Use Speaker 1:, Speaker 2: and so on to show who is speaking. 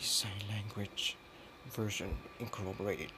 Speaker 1: Sign Language Version Incorporated.